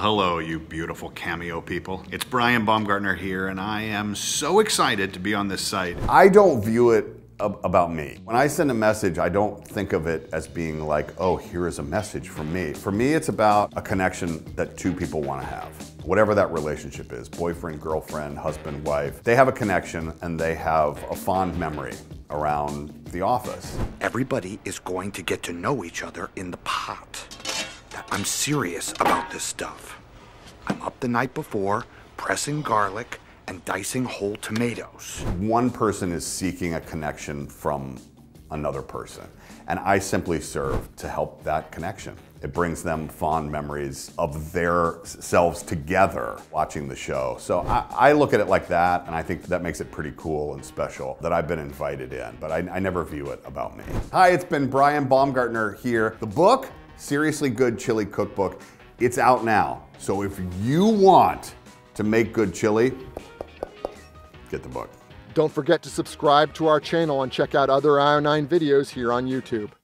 Hello, you beautiful cameo people. It's Brian Baumgartner here, and I am so excited to be on this site. I don't view it about me. When I send a message, I don't think of it as being like, oh, here is a message from me. For me, it's about a connection that two people want to have. Whatever that relationship is, boyfriend, girlfriend, husband, wife, they have a connection and they have a fond memory around the office. Everybody is going to get to know each other in the pot. I'm serious about this stuff. I'm up the night before, pressing garlic, and dicing whole tomatoes. One person is seeking a connection from another person, and I simply serve to help that connection. It brings them fond memories of their selves together watching the show. So I, I, look at it like that, and I think that makes it pretty cool and special that I've been invited in, but I, I never view it about me. Hi, it's been Brian Baumgartner here. The book, Seriously Good Chili Cookbook, it's out now. So if you want to make good chili, get the book. Don't forget to subscribe to our channel and check out other IO9 videos here on YouTube.